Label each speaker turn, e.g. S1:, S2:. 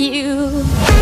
S1: you.